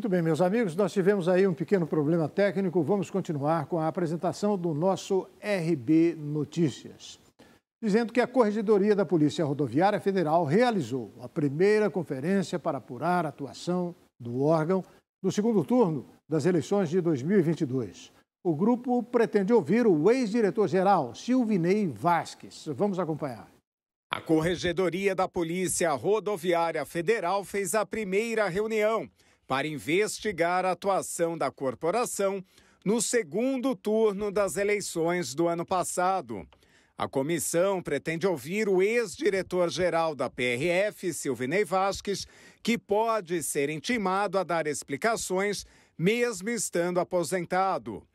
Muito bem, meus amigos, nós tivemos aí um pequeno problema técnico. Vamos continuar com a apresentação do nosso RB Notícias. Dizendo que a Corregedoria da Polícia Rodoviária Federal realizou a primeira conferência para apurar a atuação do órgão no segundo turno das eleições de 2022. O grupo pretende ouvir o ex-diretor-geral, Silvinei Vasques. Vamos acompanhar. A Corregedoria da Polícia Rodoviária Federal fez a primeira reunião para investigar a atuação da corporação no segundo turno das eleições do ano passado. A comissão pretende ouvir o ex-diretor-geral da PRF, Silvinei Vasques, que pode ser intimado a dar explicações, mesmo estando aposentado.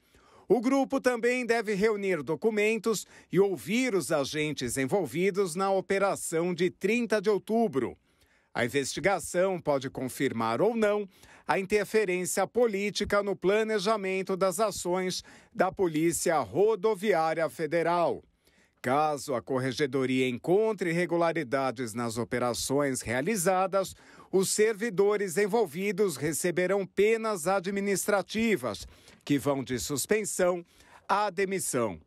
O grupo também deve reunir documentos e ouvir os agentes envolvidos na operação de 30 de outubro. A investigação pode confirmar ou não a interferência política no planejamento das ações da Polícia Rodoviária Federal. Caso a Corregedoria encontre irregularidades nas operações realizadas, os servidores envolvidos receberão penas administrativas, que vão de suspensão à demissão.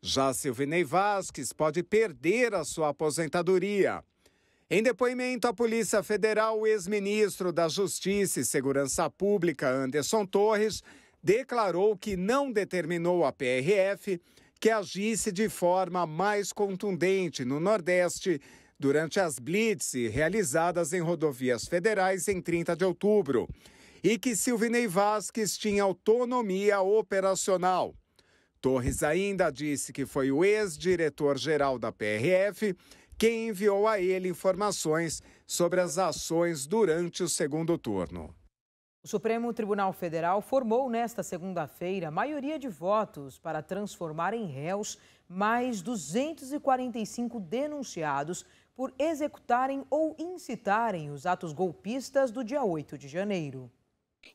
Já Silvinei Vasques pode perder a sua aposentadoria. Em depoimento à Polícia Federal, o ex-ministro da Justiça e Segurança Pública, Anderson Torres, declarou que não determinou a PRF que agisse de forma mais contundente no Nordeste durante as blitz realizadas em rodovias federais em 30 de outubro e que Silvinei Vasques tinha autonomia operacional. Torres ainda disse que foi o ex-diretor-geral da PRF quem enviou a ele informações sobre as ações durante o segundo turno. O Supremo Tribunal Federal formou nesta segunda-feira maioria de votos para transformar em réus mais 245 denunciados por executarem ou incitarem os atos golpistas do dia 8 de janeiro.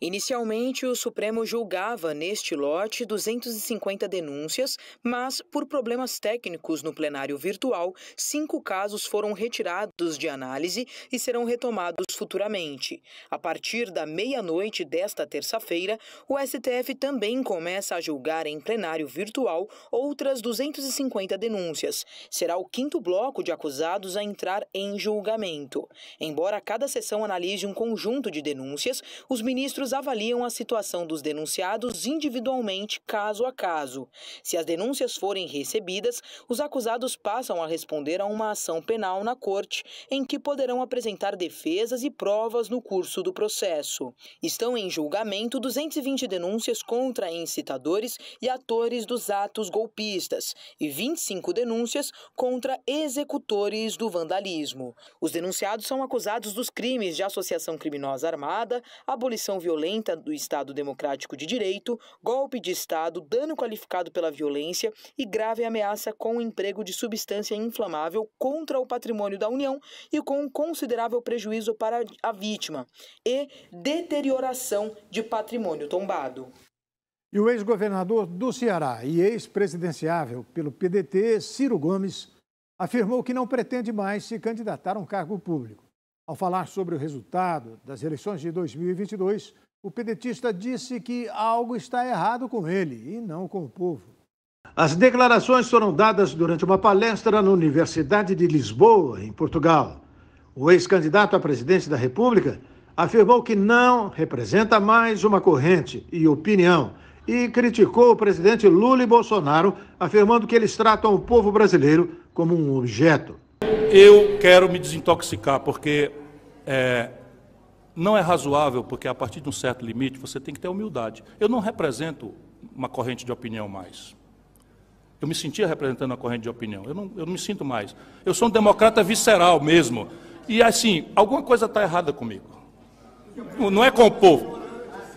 Inicialmente, o Supremo julgava neste lote 250 denúncias, mas, por problemas técnicos no plenário virtual, cinco casos foram retirados de análise e serão retomados futuramente. A partir da meia-noite desta terça-feira, o STF também começa a julgar em plenário virtual outras 250 denúncias. Será o quinto bloco de acusados a entrar em julgamento. Embora cada sessão analise um conjunto de denúncias, os ministros avaliam a situação dos denunciados individualmente, caso a caso. Se as denúncias forem recebidas, os acusados passam a responder a uma ação penal na corte, em que poderão apresentar defesas e provas no curso do processo. Estão em julgamento 220 denúncias contra incitadores e atores dos atos golpistas e 25 denúncias contra executores do vandalismo. Os denunciados são acusados dos crimes de associação criminosa armada, abolição violenta do Estado Democrático de Direito, golpe de Estado, dano qualificado pela violência e grave ameaça com o emprego de substância inflamável contra o patrimônio da União e com considerável prejuízo para a vítima e deterioração de patrimônio tombado. E o ex-governador do Ceará e ex-presidenciável pelo PDT, Ciro Gomes, afirmou que não pretende mais se candidatar a um cargo público. Ao falar sobre o resultado das eleições de 2022, o pedetista disse que algo está errado com ele e não com o povo. As declarações foram dadas durante uma palestra na Universidade de Lisboa, em Portugal. O ex-candidato à presidência da República afirmou que não representa mais uma corrente e opinião e criticou o presidente Lula e Bolsonaro, afirmando que eles tratam o povo brasileiro como um objeto. Eu quero me desintoxicar, porque é, não é razoável, porque a partir de um certo limite você tem que ter humildade. Eu não represento uma corrente de opinião mais. Eu me sentia representando uma corrente de opinião. Eu não, eu não me sinto mais. Eu sou um democrata visceral mesmo. E assim, alguma coisa está errada comigo. Não é com o povo.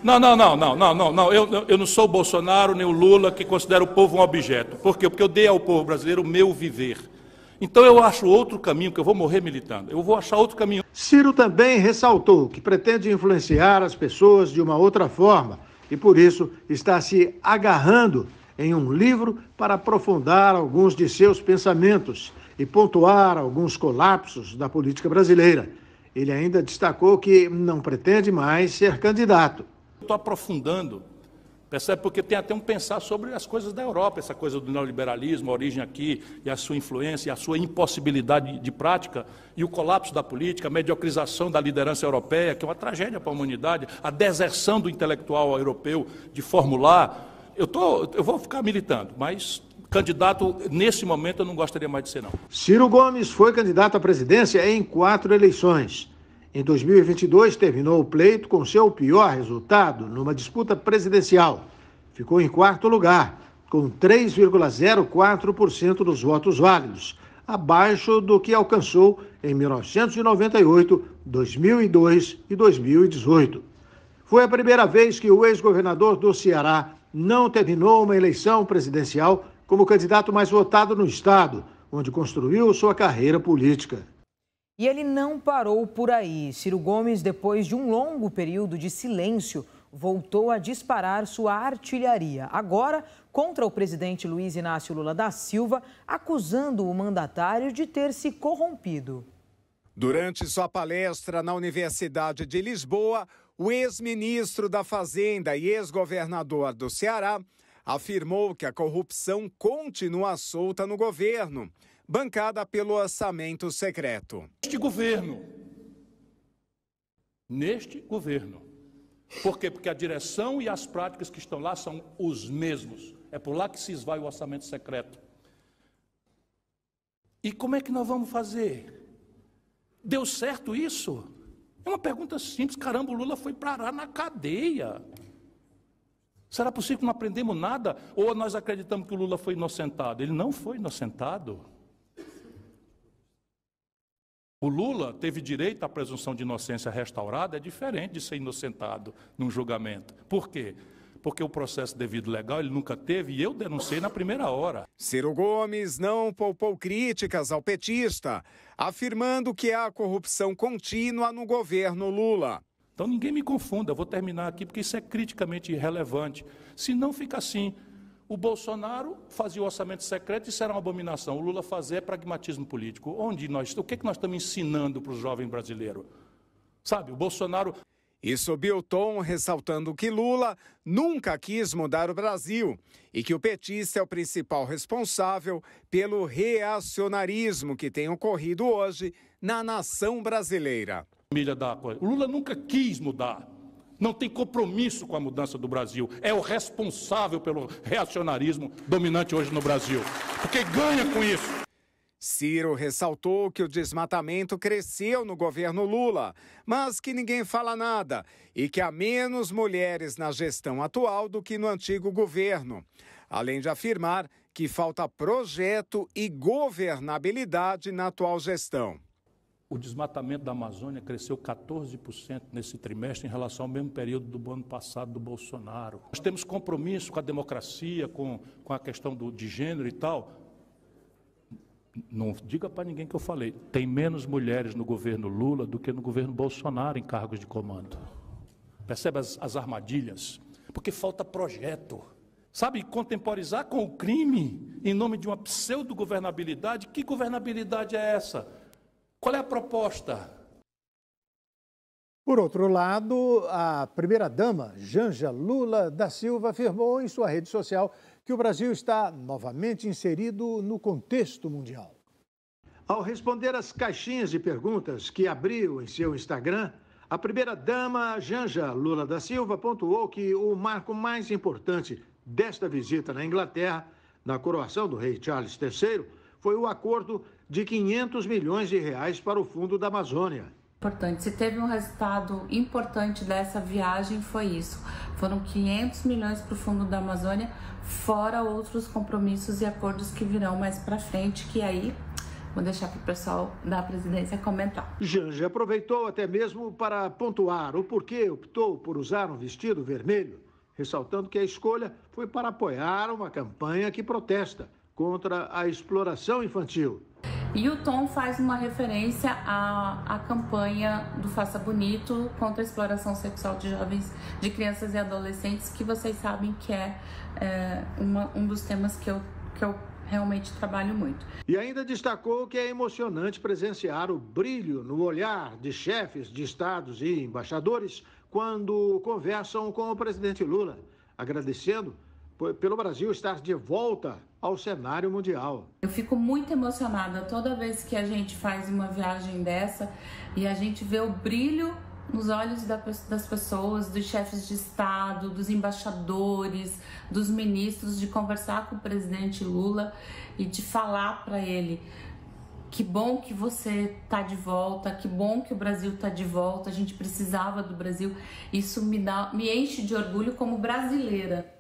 Não, não, não, não, não, não, não. Eu, eu não sou o Bolsonaro nem o Lula que considera o povo um objeto. Por quê? Porque eu dei ao povo brasileiro o meu viver. Então eu acho outro caminho, que eu vou morrer militando. Eu vou achar outro caminho. Ciro também ressaltou que pretende influenciar as pessoas de uma outra forma e por isso está se agarrando em um livro para aprofundar alguns de seus pensamentos e pontuar alguns colapsos da política brasileira. Ele ainda destacou que não pretende mais ser candidato. Estou aprofundando Percebe? Porque tem até um pensar sobre as coisas da Europa, essa coisa do neoliberalismo, a origem aqui, e a sua influência, e a sua impossibilidade de prática, e o colapso da política, a mediocrização da liderança europeia, que é uma tragédia para a humanidade, a deserção do intelectual europeu de formular. Eu, tô, eu vou ficar militando, mas candidato, nesse momento, eu não gostaria mais de ser, não. Ciro Gomes foi candidato à presidência em quatro eleições. Em 2022, terminou o pleito com seu pior resultado numa disputa presidencial. Ficou em quarto lugar, com 3,04% dos votos válidos, abaixo do que alcançou em 1998, 2002 e 2018. Foi a primeira vez que o ex-governador do Ceará não terminou uma eleição presidencial como candidato mais votado no estado, onde construiu sua carreira política. E ele não parou por aí. Ciro Gomes, depois de um longo período de silêncio, voltou a disparar sua artilharia. Agora, contra o presidente Luiz Inácio Lula da Silva, acusando o mandatário de ter se corrompido. Durante sua palestra na Universidade de Lisboa, o ex-ministro da Fazenda e ex-governador do Ceará afirmou que a corrupção continua solta no governo bancada pelo orçamento secreto. Este governo, neste governo, por quê? Porque a direção e as práticas que estão lá são os mesmos. É por lá que se esvai o orçamento secreto. E como é que nós vamos fazer? Deu certo isso? É uma pergunta simples. Caramba, o Lula foi parar na cadeia. Será possível que não aprendemos nada? Ou nós acreditamos que o Lula foi inocentado? Ele não foi inocentado. O Lula teve direito à presunção de inocência restaurada, é diferente de ser inocentado num julgamento. Por quê? Porque o processo devido legal ele nunca teve e eu denunciei na primeira hora. Ciro Gomes não poupou críticas ao petista, afirmando que há corrupção contínua no governo Lula. Então ninguém me confunda, eu vou terminar aqui porque isso é criticamente irrelevante. Se não fica assim, o Bolsonaro fazia o orçamento secreto e isso era uma abominação. O Lula fazia é pragmatismo político. Onde nós, o que, é que nós estamos ensinando para o jovem brasileiro? Sabe, o Bolsonaro. E subiu o tom ressaltando que Lula nunca quis mudar o Brasil e que o petista é o principal responsável pelo reacionarismo que tem ocorrido hoje na nação brasileira. O Lula nunca quis mudar não tem compromisso com a mudança do Brasil. É o responsável pelo reacionarismo dominante hoje no Brasil. Porque ganha com isso. Ciro ressaltou que o desmatamento cresceu no governo Lula, mas que ninguém fala nada e que há menos mulheres na gestão atual do que no antigo governo. Além de afirmar que falta projeto e governabilidade na atual gestão. O desmatamento da Amazônia cresceu 14% nesse trimestre em relação ao mesmo período do ano passado do Bolsonaro. Nós temos compromisso com a democracia, com, com a questão do, de gênero e tal. Não diga para ninguém que eu falei. Tem menos mulheres no governo Lula do que no governo Bolsonaro em cargos de comando. Percebe as, as armadilhas? Porque falta projeto. Sabe, contemporizar com o crime em nome de uma pseudo-governabilidade. Que governabilidade é essa? Qual é a proposta? Por outro lado, a primeira-dama, Janja Lula da Silva, afirmou em sua rede social que o Brasil está novamente inserido no contexto mundial. Ao responder às caixinhas de perguntas que abriu em seu Instagram, a primeira-dama, Janja Lula da Silva, pontuou que o marco mais importante desta visita na Inglaterra, na coroação do rei Charles III, foi o acordo de 500 milhões de reais para o Fundo da Amazônia. Importante. Se teve um resultado importante dessa viagem foi isso. Foram 500 milhões para o Fundo da Amazônia, fora outros compromissos e acordos que virão mais para frente, que aí Vou deixar para o pessoal da presidência comentar. Janja aproveitou até mesmo para pontuar o porquê optou por usar um vestido vermelho, ressaltando que a escolha foi para apoiar uma campanha que protesta contra a exploração infantil. E o Tom faz uma referência à, à campanha do Faça Bonito contra a exploração sexual de jovens, de crianças e adolescentes, que vocês sabem que é, é uma, um dos temas que eu, que eu realmente trabalho muito. E ainda destacou que é emocionante presenciar o brilho no olhar de chefes de estados e embaixadores quando conversam com o presidente Lula, agradecendo pelo Brasil estar de volta ao cenário mundial. Eu fico muito emocionada toda vez que a gente faz uma viagem dessa e a gente vê o brilho nos olhos das pessoas, dos chefes de Estado, dos embaixadores, dos ministros, de conversar com o presidente Lula e de falar para ele que bom que você está de volta, que bom que o Brasil está de volta, a gente precisava do Brasil. Isso me, dá, me enche de orgulho como brasileira.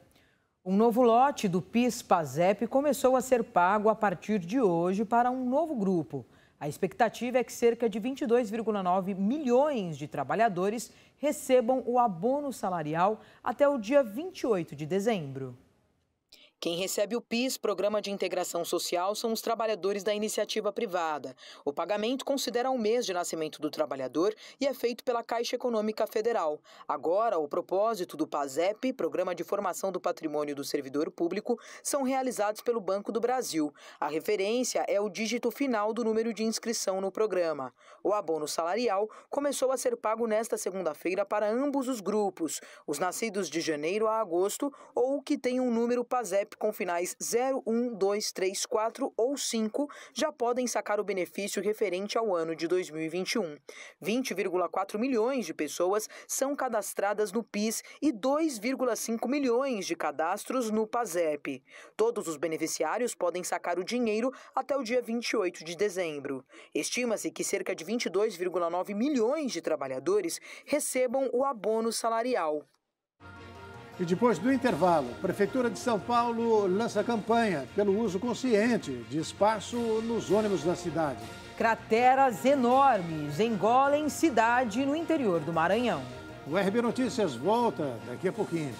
Um novo lote do PIS-PASEP começou a ser pago a partir de hoje para um novo grupo. A expectativa é que cerca de 22,9 milhões de trabalhadores recebam o abono salarial até o dia 28 de dezembro. Quem recebe o PIS, Programa de Integração Social, são os trabalhadores da iniciativa privada. O pagamento considera o mês de nascimento do trabalhador e é feito pela Caixa Econômica Federal. Agora, o propósito do PASEP, Programa de Formação do Patrimônio do Servidor Público, são realizados pelo Banco do Brasil. A referência é o dígito final do número de inscrição no programa. O abono salarial começou a ser pago nesta segunda-feira para ambos os grupos, os nascidos de janeiro a agosto ou que têm um número PASEP CEP com finais 0, 1, 2, 3, 4 ou 5 já podem sacar o benefício referente ao ano de 2021. 20,4 milhões de pessoas são cadastradas no PIS e 2,5 milhões de cadastros no PASEP. Todos os beneficiários podem sacar o dinheiro até o dia 28 de dezembro. Estima-se que cerca de 22,9 milhões de trabalhadores recebam o abono salarial. E depois do intervalo, a Prefeitura de São Paulo lança campanha pelo uso consciente de espaço nos ônibus da cidade. Crateras enormes engolem cidade no interior do Maranhão. O RB Notícias volta daqui a pouquinho.